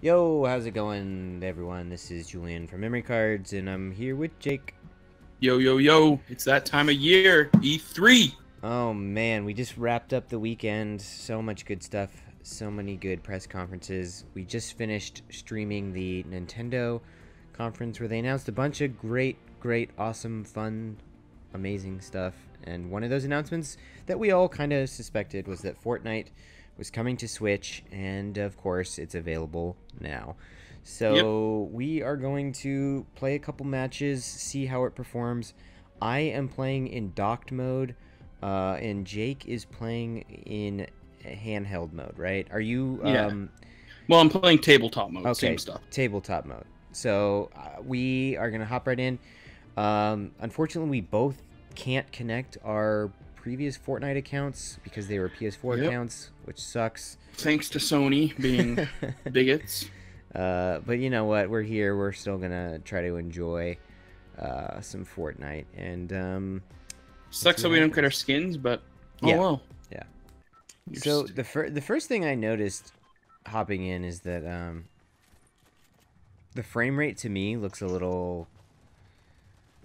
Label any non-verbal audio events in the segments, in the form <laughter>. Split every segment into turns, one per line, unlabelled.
Yo, how's it going, everyone? This is Julien from Memory Cards, and I'm here with Jake.
Yo, yo, yo, it's that time of year, E3.
Oh man, we just wrapped up the weekend. So much good stuff, so many good press conferences. We just finished streaming the Nintendo conference where they announced a bunch of great, great, awesome, fun, amazing stuff. And one of those announcements that we all kind of suspected was that Fortnite was coming to Switch, and of course, it's available now. So we are going to play a couple matches, see how it performs. I am playing in docked mode, uh, and Jake is playing in handheld mode. Right? Are you?
Yeah.
Um,
Well, I'm playing tabletop mode,
okay,
same stuff.
tabletop mode. So uh, we are gonna hop right in. Um, unfortunately, we both can't connect our previous Fortnite accounts because they were PS4
Yep.
accounts, which sucks.
Thanks to Sony being <laughs> bigots.
Uh, but you know what? We're here. We're still gonna try to enjoy uh, some Fortnite, and um,
Sucks that we don't get our skins, but oh
Yeah.
well.
Yeah.
You're
so
just-
the fir- the first thing I noticed hopping in is that um, the frame rate to me looks a little.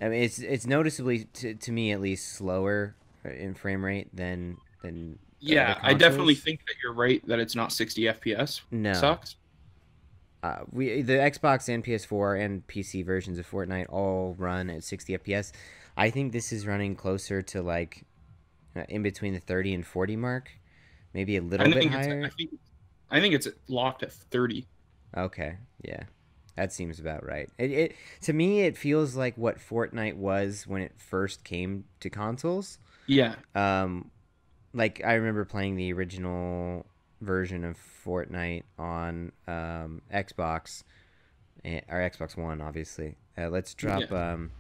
I mean, it's it's noticeably to, to me at least slower in frame rate than than.
yeah, I definitely think that you're right that it's not 60 FPS.
No.
it Sucks.
Uh, we the Xbox and PS4 and PC versions of Fortnite all run at 60 FPS. I think this is running closer to like uh, in between the 30 and 40 mark, maybe a little bit higher.
I think I think it's locked at 30.
Okay, yeah, that seems about right. It, it to me it feels like what Fortnite was when it first came to consoles.
Yeah.
Um, like I remember playing the original version of Fortnite on um, Xbox, eh, or Xbox One, obviously. Uh, let's drop. Um,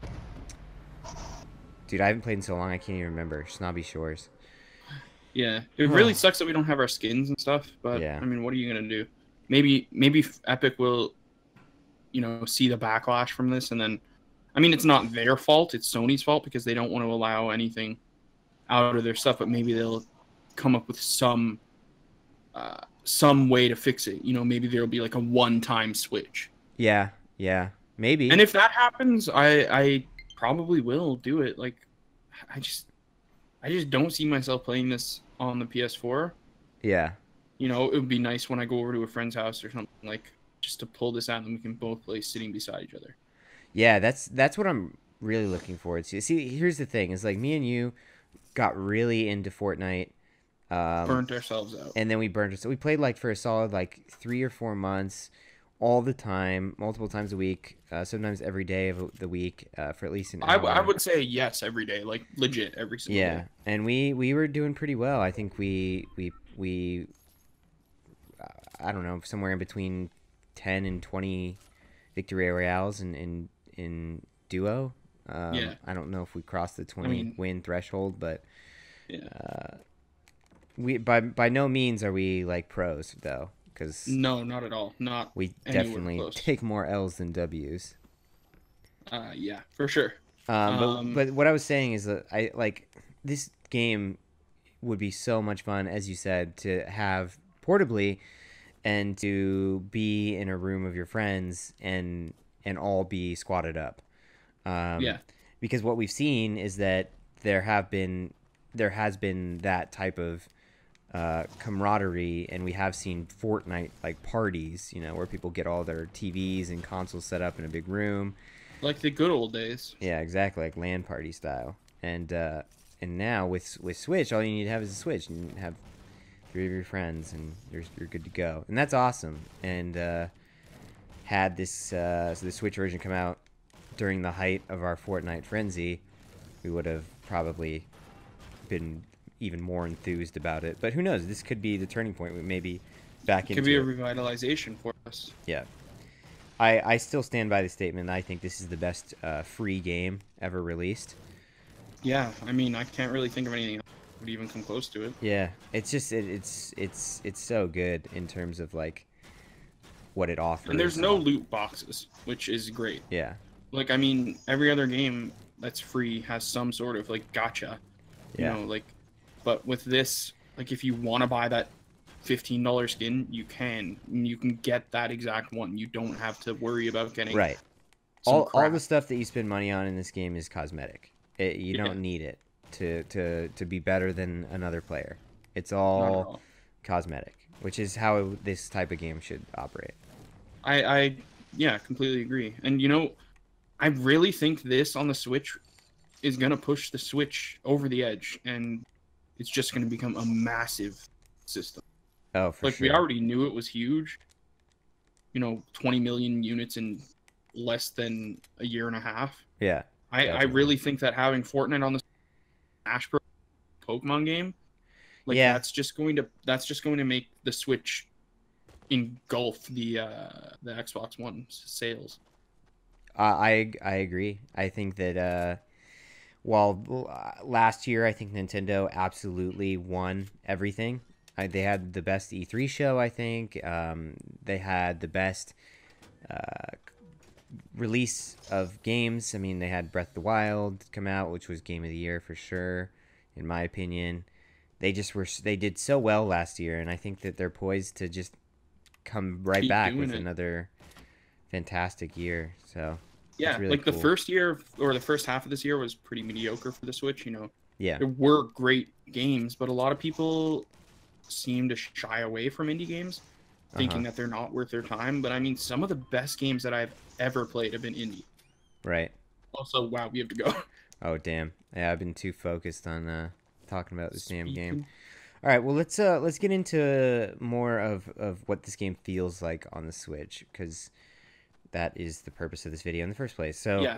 dude, I haven't played in so long I can't even remember. Snobby Shores.
Yeah. It really sucks that we don't have our skins and stuff, but
Yeah.
I mean, what are you going to do? Maybe maybe Epic will you know, see the backlash from this and then I mean, it's not their fault, it's Sony's fault because they don't want to allow anything out of their stuff, but maybe they'll come up with some uh, some way to fix it. You know, maybe there'll be like a one-time switch.
Yeah, yeah, maybe.
And if that happens, I I probably will do it. Like I just I just don't see myself playing this on the PS4.
yeah,
You know, it would be nice when I go over to a friend's house or something like just to pull this out and we can both play sitting beside each other.
Yeah, that's that's what I'm really looking forward to. See, here's the thing: is like me and you got really into Fortnite, um,
Burnt ourselves out.
and then we burned. So we played like for a solid like three or four months, all the time, multiple times a week, uh, sometimes every day of the week, uh, for at least an
I,
hour.
w- I would say yes every day, like legit every single
Yeah,
day.
and we we were doing pretty well. I think we we we I don't know somewhere in between ten and twenty victory royales in in in duo. Um,
Yeah.
I don't know if we crossed the twenty
mean-
win threshold, but
Yeah.
uh, we by by no means are we like pros though, because
No, not at all. Not
we definitely
close.
take more L's than W's.
uh yeah, for sure.
Um, but
Um,
but what I was saying is that I like this game would be so much fun, as you said, to have portably and to be in a room of your friends and and all be squatted up. Um,
Yeah.
Because what we've seen is that there have been there has been that type of uh, camaraderie, and we have seen Fortnite like parties, you know, where people get all their TVs and consoles set up in a big room.
Like the good old days.
Yeah, exactly, like LAN party style. And uh, and now with with Switch, all you need to have is a Switch and have three of your friends, and you're you're good to go. And that's awesome. And uh, had this uh, so the Switch version come out during the height of our Fortnite frenzy, we would have probably been even more enthused about it. But who knows? This could be the turning point. We maybe back
Could
into
be a revitalization for us.
Yeah. I, I still stand by the statement. I think this is the best uh, free game ever released.
Yeah, I mean, I can't really think of anything else that would even come close to it.
Yeah, it's just it, it's it's it's so good in terms of like what it offers.
And there's no loot boxes, which is great.
Yeah,
Like, I mean, every other game that's free has some sort of like gotcha. You
Yeah.
know, like, but with this, like, if you want to buy that fifteen dollar skin, you can you can get that exact one. You don't have to worry about getting
Right. All all the stuff that you spend money on in this game is cosmetic. It, you
Yeah.
don't need it to to to be better than another player. It's all
all.
cosmetic, which is how this type of game should operate.
I, I yeah, completely agree. And you know, I really think this on the Switch is gonna push the Switch over the edge, and it's just gonna become a massive system.
Oh, for
like
sure.
we already knew it was huge. You know, 20 million units in less than a year and a half.
yeah.
I, I really think that having Fortnite on the Smash Bros. Pokemon game, like
Yeah.
that's just going to that's just going to make the Switch engulf the uh the Xbox One sales.
I I agree. I think that uh, while uh, last year I think Nintendo absolutely won everything. I, they had the best E3 show. I think um, they had the best uh, release of games. I mean, they had Breath of the Wild come out, which was game of the year for sure, in my opinion. They just were they did so well last year, and I think that they're poised to just come right
Keep
back with
it.
another fantastic year. So
Yeah,
really
like the first year or the first half of this year was pretty mediocre for the Switch. You know,
yeah,
there were great games, but a lot of people seem to shy away from indie games, thinking
Uh-huh.
that they're not worth their time. But I mean, some of the best games that I've ever played have been indie.
right.
Also, wow, we have to go. <laughs>
Oh damn. Yeah, I've been too focused on uh, talking about this damn game. All right, well let's uh let's get into more of of what this game feels like on the Switch because that is the purpose of this video in the first place. So
Yeah.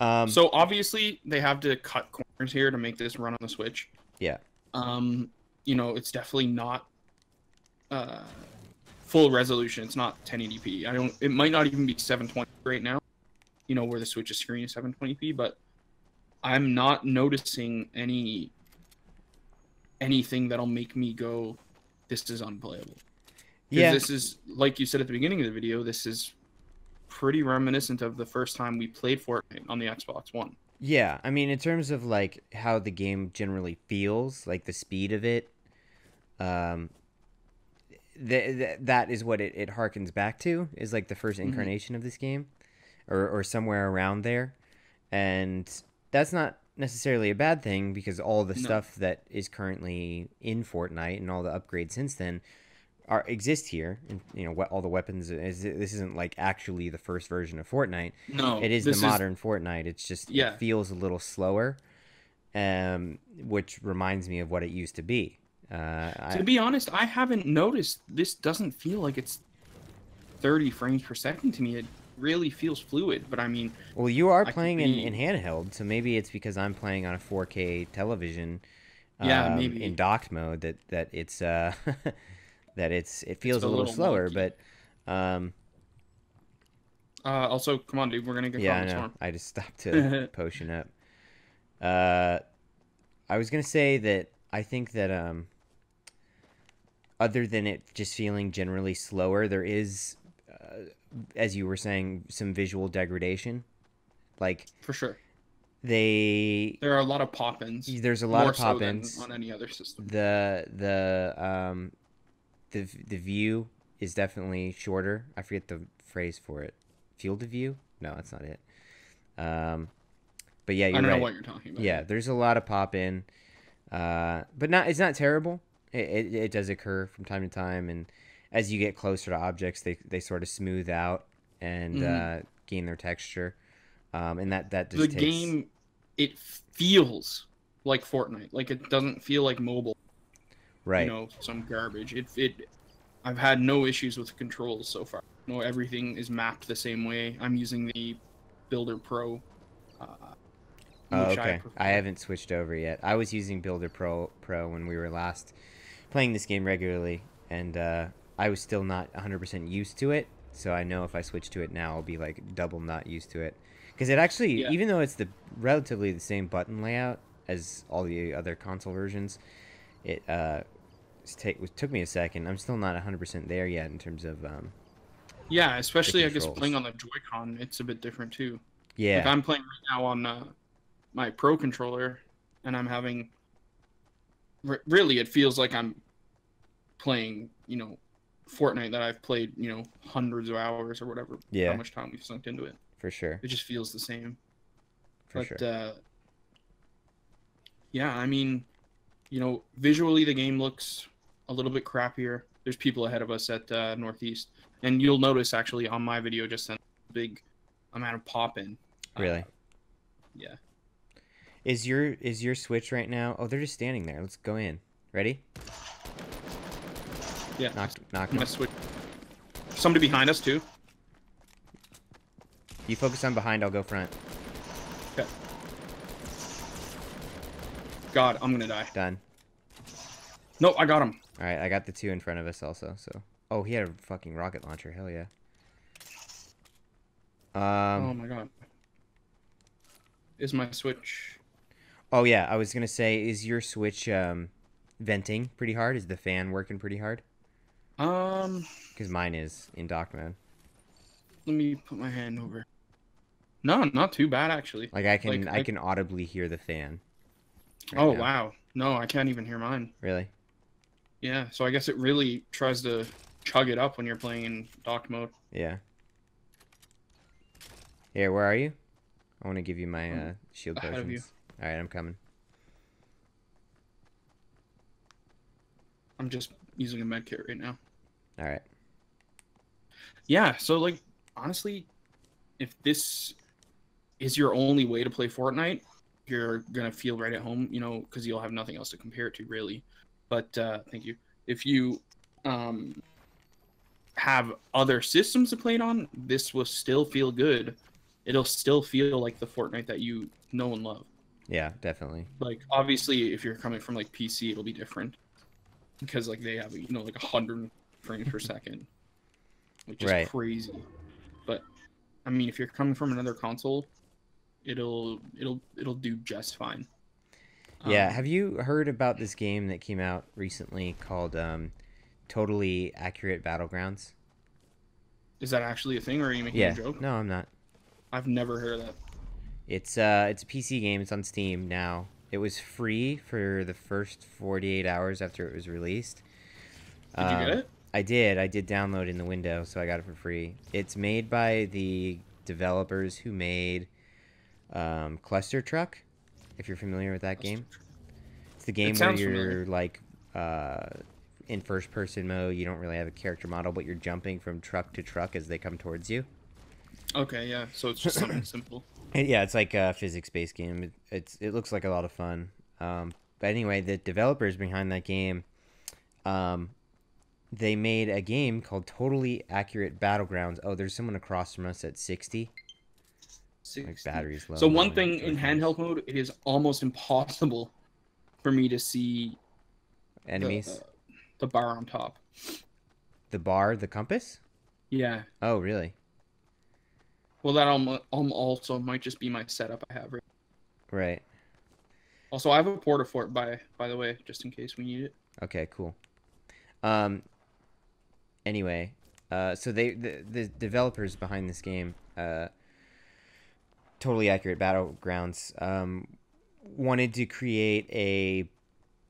um
So obviously they have to cut corners here to make this run on the Switch.
Yeah.
Um, you know, it's definitely not uh full resolution. It's not 1080p. I don't it might not even be 720 right now. You know, where the Switch's screen is 720p, but I'm not noticing any anything that'll make me go this is unplayable.
yeah,
This is like you said at the beginning of the video, this is pretty reminiscent of the first time we played Fortnite on the Xbox One.
yeah. I mean, in terms of like how the game generally feels, like the speed of it, um, th- th- that is what it, it harkens back to is like the 1st
Mhm.
incarnation of this game, or or somewhere around there, and that's not necessarily a bad thing because all the
No.
stuff that is currently in Fortnite and all the upgrades since then are exist here and you know what all the weapons is this isn't like actually the first version of Fortnite
No,
it is the modern Fortnite. It's just
Yeah.
it feels a little slower, um, which reminds me of what it used to be. Uh, I,
To be honest, I haven't noticed. This doesn't feel like it's 30 frames per second to me. It really feels fluid. But I mean,
well, you are
I
playing in, in handheld, so maybe it's because I'm playing on a 4K television.
Yeah,
um,
maybe.
in docked mode that that it's uh, <laughs> that it's it feels
a
a little,
little
slower, but um,
uh, also, come on, dude, we're gonna get
yeah, I know.
storm.
I just stopped <laughs> to potion up. Uh, I was gonna say that I think that um, other than it just feeling generally slower, there is, uh, as you were saying, some visual degradation. Like
for sure.
they,
There are a lot of pop-ins.
there's a lot
more
of pop
than
ins.
on any other system.
The the um, the the view is definitely shorter. I forget the phrase for it. Field of view? No, that's not it. Um, but yeah, you're I
don't
right.
know what you're talking about.
Yeah, there's a lot of pop in, uh, but not it's not terrible. It, it, it does occur from time to time, and as you get closer to objects, they, they sort of smooth out and
Mhm.
uh, gain their texture, um, and that that just
the
takes,
game, it feels like Fortnite. Like it doesn't feel like mobile.
Right.
You know, some garbage. It it. I've had no issues with the controls so far. No, everything is mapped the same way. I'm using the Builder Pro. Uh,
Oh, okay.
prefer.
I, haven't switched over yet. I was using Builder Pro Pro when we were last playing this game regularly, and uh, I was still not 100% used to it. So I know if I switch to it now, I'll be like double not used to it. Because it actually,
Yeah.
even though it's the relatively the same button layout as all the other console versions, it uh, take was took me a second. I'm still not 100% there yet in terms of um,
Yeah, especially I guess playing on the Joy-Con, it's a bit different too.
yeah.
Like I'm playing right now on uh, my Pro controller, and I'm having. re- Really, it feels like I'm playing, you know, Fortnite that I've played, you know, hundreds of hours or whatever.
Yeah.
How much time we've sunk into it.
For sure.
It just feels the same.
For
but
sure.
uh, yeah, I mean, you know, visually the game looks a little bit crappier. There's people ahead of us at uh, Northeast, and you'll notice actually on my video just a big amount of pop in.
Really?
yeah.
Is your is your switch right now? Oh, they're just standing there. Let's go in. Ready?
Yeah.
Knock knock.
I'm switch. Somebody behind us too.
You focus on behind, I'll go front.
God, I'm gonna die.
Done.
No, I got him.
All right, I got the two in front of us also. So, oh, he had a fucking rocket launcher. Hell yeah. Um.
oh my god. Is my switch?
Oh yeah, I was gonna say, is your switch um, venting pretty hard? Is the fan working pretty hard?
Um,
Because mine is in dock mode.
let me put my hand over. No, not too bad actually.
Like I can,
Like,
I,
I-
can audibly hear the fan. Right
oh
now.
wow. No, I can't even hear mine.
Really?
Yeah, so I guess it really tries to chug it up when you're playing in dock mode.
Yeah. Here, where are you? I want to give you my uh, shield
ahead
potions.
of you.
All right, I'm coming.
I'm just using a med kit right now.
All right.
Yeah, so like honestly, if this is your only way to play Fortnite, you're gonna feel right at home, you know, because you'll have nothing else to compare it to really. But uh, thank you. If you um, have other systems to play it on, this will still feel good. It'll still feel like the Fortnite that you know and love.
Yeah, definitely.
Like obviously, if you're coming from like PC, it'll be different because like they have you know like a hundred frames per second, which is
Right.
crazy. But I mean, if you're coming from another console, it'll it'll it'll do just fine.
Yeah.
Um,
Have you heard about this game that came out recently called um, Totally Accurate Battlegrounds?
is that actually a thing, or are you making
Yeah.
a joke?
No, I'm not.
I've never heard of that.
It's uh, it's a PC game. It's on Steam now. It was free for the first 48 hours after it was released.
Did you
Um,
get it?
I did. I did download in the window, so I got it for free. It's made by the developers who made um, Clustertruck. If you're familiar with that game, it's the game where you're
familiar.
like uh, in first-person mode. You don't really have a character model, but you're jumping from truck to truck as they come towards you.
Okay, yeah. So it's just something simple. <coughs>
Yeah, it's like a physics-based game. It, it's it looks like a lot of fun. Um, but anyway, the developers behind that game, um, they made a game called Totally Accurate Battlegrounds. Oh, there's someone across from us at 60. Like batteries low.
So one thing in handheld mode, it is almost impossible for me to see the-
enemies,
the bar on top.
the bar, the compass.
Yeah.
Oh, really?
Well, that um, also might just be my setup I have. Right?
Right.
Also, I have a porta fort by by the way, just in case we need it.
Okay, cool. Um. Anyway, uh, so they the, the developers behind this game, uh, totally accurate battlegrounds, um, wanted to create a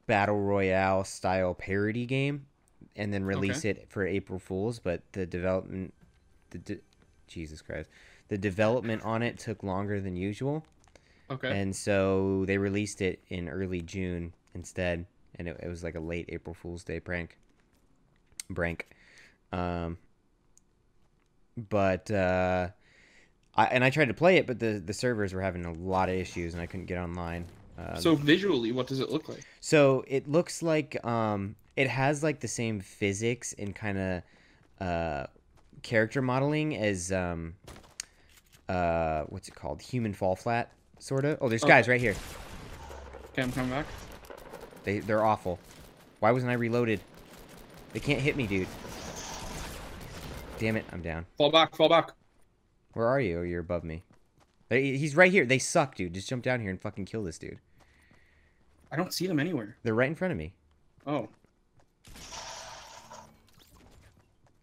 battle royale style parody game, and then release it for April Fools. But the development, the de- Jesus Christ, the development on it took longer than usual.
Okay.
And so they released it in early June instead, and it, it was like a late April Fool's Day prank. Prank. Um, but uh, I and I tried to play it, but the the servers were having a lot of issues, and I couldn't get online. Um,
so visually, what does it look like?
so it looks like um, it has like the same physics and kind of uh, character modeling as um, uh, what's it called? Human Fall Flat, sort of. Oh, there's guys right here.
Okay, I'm coming back.
They they're awful. Why wasn't I reloaded? They can't hit me, dude. Damn it, I'm down.
Fall back, fall back.
Where are you? Oh, you're above me. He's right here. They suck, dude. Just jump down here and fucking kill this dude.
I don't see them anywhere.
They're right in front of me.
Oh,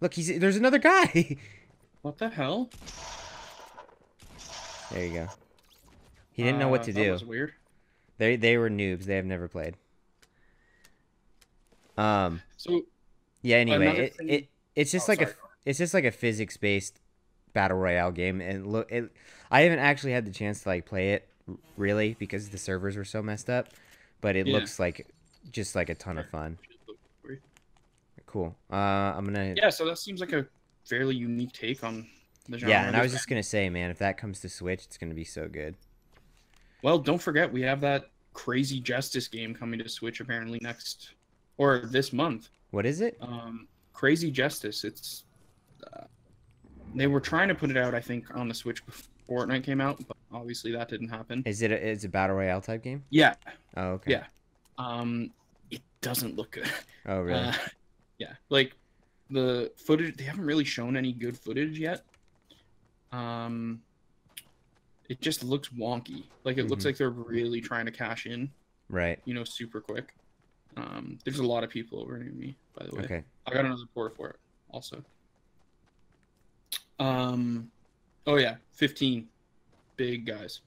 Look, he's there's another guy. <laughs>
what the hell?
there you go. He didn't know what
Uh,
to
that
do.
was weird.
They they were noobs. They have never played. Um.
So
Yeah. Anyway, it,
thing-
it it's just
Oh,
like a it's just like a physics based battle royale game, and look, it, I haven't actually had the chance to like play it really because the servers were so messed up, but it
Yeah.
looks like just like a ton of fun. Cool. Uh, I'm gonna.
Yeah, so that seems like a fairly unique take on the genre.
Yeah, and I was just gonna say, man, if that comes to Switch, it's gonna be so good.
Well, don't forget we have that crazy justice game coming to Switch apparently next or this month.
What is it?
Um, crazy justice. It's uh, they were trying to put it out, I think, on the Switch before Fortnite came out, but obviously that didn't happen.
Is it a, is a battle royale type game?
Yeah,
Oh, okay.
Yeah. um, it doesn't look good.
Oh, really?
Uh, yeah, like the footage. They haven't really shown any good footage yet. Um, it just looks wonky. Like it looks
Mhm.
like they're really trying to cash in.
right.
You know, super quick. Um, there's a lot of people over near me, by the way.
Okay.
I got another port for it, also. Um, oh yeah, fifteen, big guys.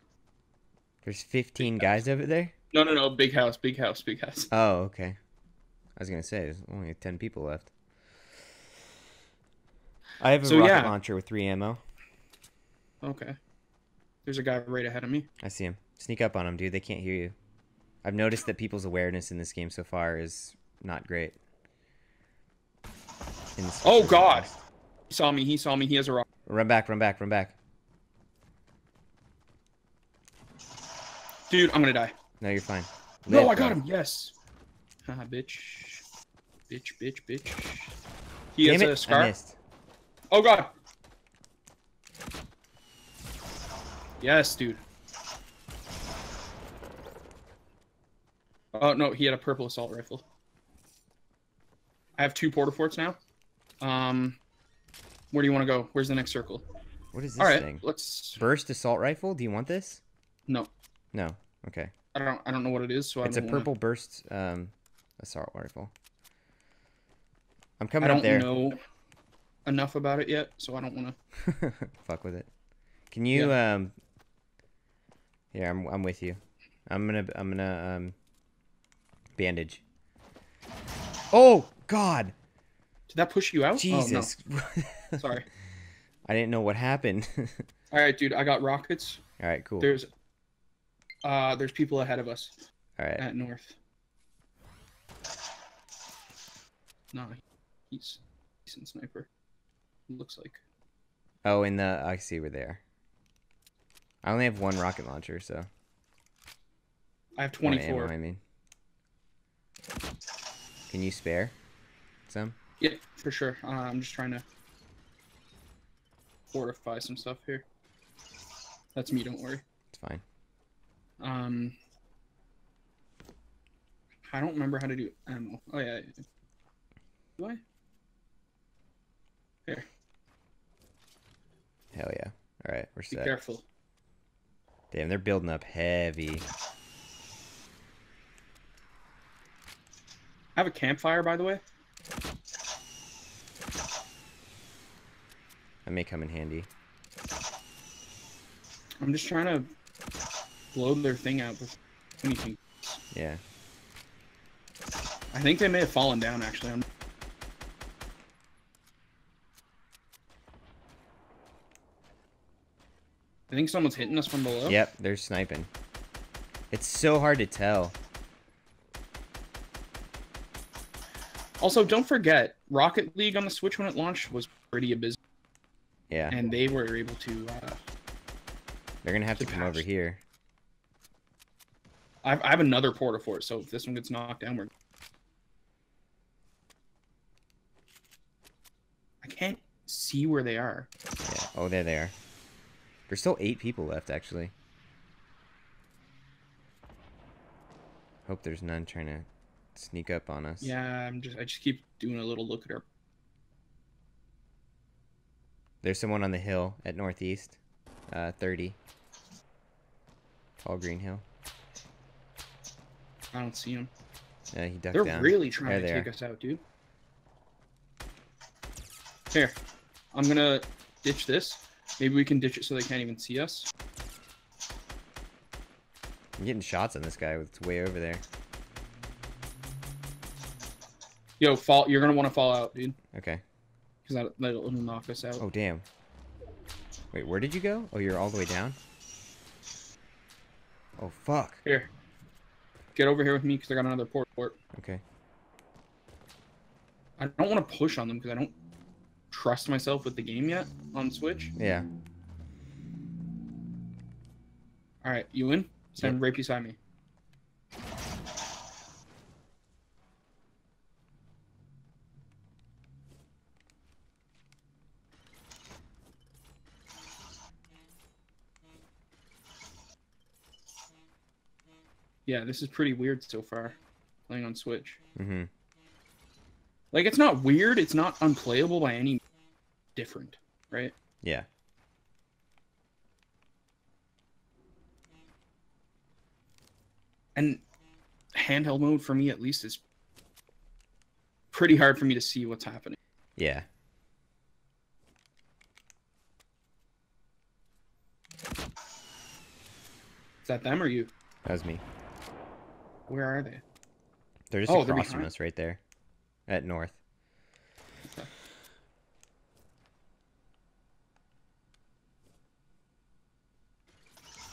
There's 15 guys over there.
No, no, no, big house, big house, big house.
Oh, okay. I was gonna say there's only 10 people left. I have a
So,
rocket
yeah.
launcher with three ammo.
Okay. There's a guy right ahead of me.
I see him. Sneak up on him, dude. They can't hear you. I've noticed that people's awareness in this game so far is not great. In
Oh God! He saw me. He saw me. He has a rock.
Run back! Run back! Run back!
Dude, I'm gonna die.
No, you're fine.
No,
Live,
I got
bro.
him. Yes. Haha, bitch. Bitch, bitch, bitch. He
Damn
has
it!
a scar. Oh God. Yes, dude. Oh no, he had a purple assault rifle. I have two porta forts now. Um, where do you want to go? Where's the next circle?
What is this
All right,
thing?
let's.
Burst assault rifle? Do you want this?
No,
No. Okay.
I don't. I don't know what it is. So
It's
I
a
don't wanna-
purple burst um, assault rifle. I'm coming up there.
I don't know enough about it yet, so I don't want to. <laughs>
Fuck with it. Can you um? Yeah, I'm I'm with you. I'm gonna I'm gonna um. Bandage. Oh God!
Did that push you out?
Jesus!
Oh, no. <laughs> Sorry.
I didn't know what happened. <laughs>
All right, dude. I got rockets.
All right, cool.
There's, uh, there's people ahead of us
All right.
at north. No, he's decent sniper. Looks like.
Oh, in the I see we're there. I only have one rocket launcher, so
I have
one ammo,
24.
I mean. Can you spare some?
Yeah, for sure. Uh, I'm just trying to fortify some stuff here. That's me. Don't worry.
It's fine.
Um, I don't remember how to do ammo. Oh yeah. Do I? Here,
Hell yeah! All right, we're
be
set.
careful.
Damn, they're building up heavy.
I have a campfire, by the way.
That may come in handy.
I'm just trying to blow their thing out with anything.
Yeah.
I think they may have fallen down actually. I'm... I think someone's hitting us from below.
Yep, they're sniping. It's so hard to tell.
Also, don't forget, Rocket League on the Switch when it launched was pretty abysmal,
Yeah,
and they were able to. Uh,
they're gonna have to
to
come over here.
I, have, I have another porta fort, so if this one gets knocked down, we're. I can't see where they are.
Yeah. Oh, there they are. There's still eight people left, actually. Hope there's none trying to sneak up on us.
Yeah, I'm just. I just keep doing a little look at our.
There's someone on the hill at northeast. Uh, 30. Tall green hill.
I don't see him.
Yeah, he ducked
They're
down.
really trying
There
to take us out, dude. Here, I'm gonna ditch this. Maybe we can ditch it so they can't even see us.
I'm getting shots on this guy. It's way over there.
Yo, fall. You're gonna want to fall out, dude,
Okay.
Because that that'll knock us out.
Oh damn. Wait, where did you go? Oh, you're all the way down. Oh fuck.
Here, get over here with me because I got another port. port.
Okay.
I don't want to push on them because I don't trust myself with the game yet on Switch.
Yeah.
All right, you in? Stand
Yep.
right beside me. Yeah, this is pretty weird so far, playing on Switch.
Mm-hmm.
Like, it's not weird. It's not unplayable by any different, right?
Yeah.
And handheld mode for me, at least, is pretty hard for me to see what's happening.
Yeah.
Is that them or you?
That was me.
Where are they?
They're just
Oh,
across from us right there. At north.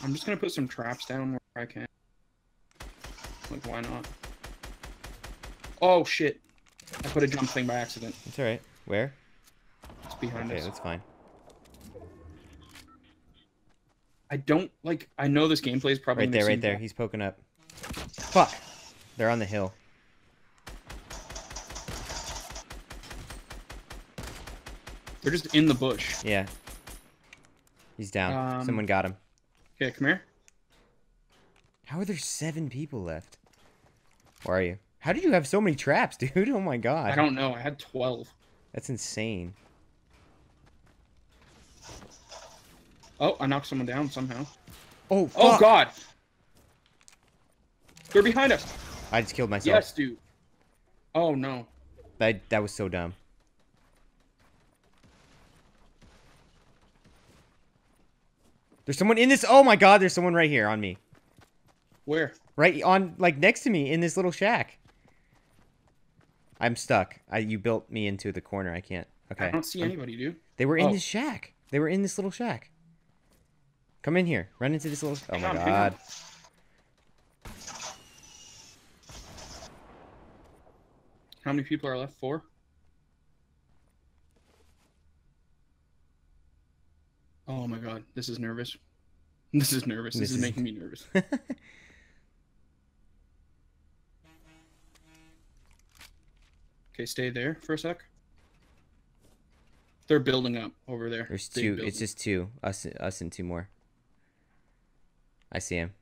I'm just gonna put some traps down where I can. Like, why not? Oh shit! I put a jump thing by accident.
It's alright. Where?
It's behind
Okay,
us.
Okay, that's fine.
I don't like. I know this gameplay is probably
Right there, right there. He's poking up. Fuck. They're on the hill.
They're just in the bush.
Yeah. He's down.
Um,
Someone got him.
Okay, come here.
How are there seven people left? Where are you? How did you have so many traps, <laughs> dude? Oh my god.
I don't know. I had twelve.
That's insane.
Oh, I knocked someone down somehow.
Oh, fuck.
Oh god! They're behind us.
I just killed myself.
Yes, dude. Oh no.
That, that was so dumb. There's someone in this. Oh my god, there's someone right here on me.
Where?
Right on, like next to me in this little shack. I'm stuck. I you built me into the corner. I can't. Okay.
I don't see anybody, dude.
They were in
Oh.
this shack. They were in this little shack. Come in here. Run into this little. Oh my god.
How many people are left? Four. Oh my god, this is nervous. <laughs> This is nervous. This,
This
is,
is-
making me nervous. <laughs> Okay, stay there for a sec. They're building up over there.
There's two.
building.
It's just two. Us. Us and two more. I see him.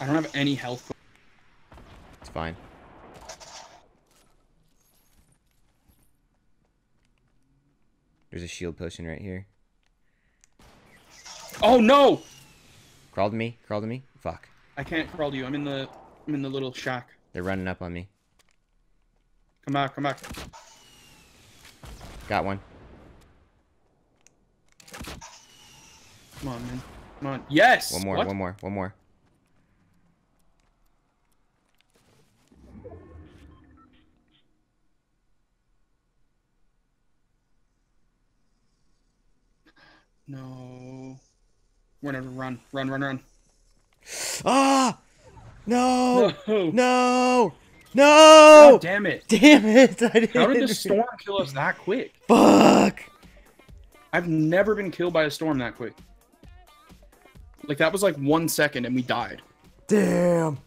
I don't have any health.
Fine. There's a shield potion right here.
Oh no!
Crawl to me. Crawl to me. Fuck.
I can't crawl to you. I'm in the I'm in the little shack.
They're running up on me.
Come back, come back.
Got one.
Come on, man. Come on. Yes.
One more.
What?
One more. One more.
No. We're gonna run, run, run, run.
Ah! No!
No.
No! No!
God damn it!
Damn it! I didn't.
How did the storm kill us that quick?
Fuck!
I've never been killed by a storm that quick. Like that was like one second and we died.
Damn!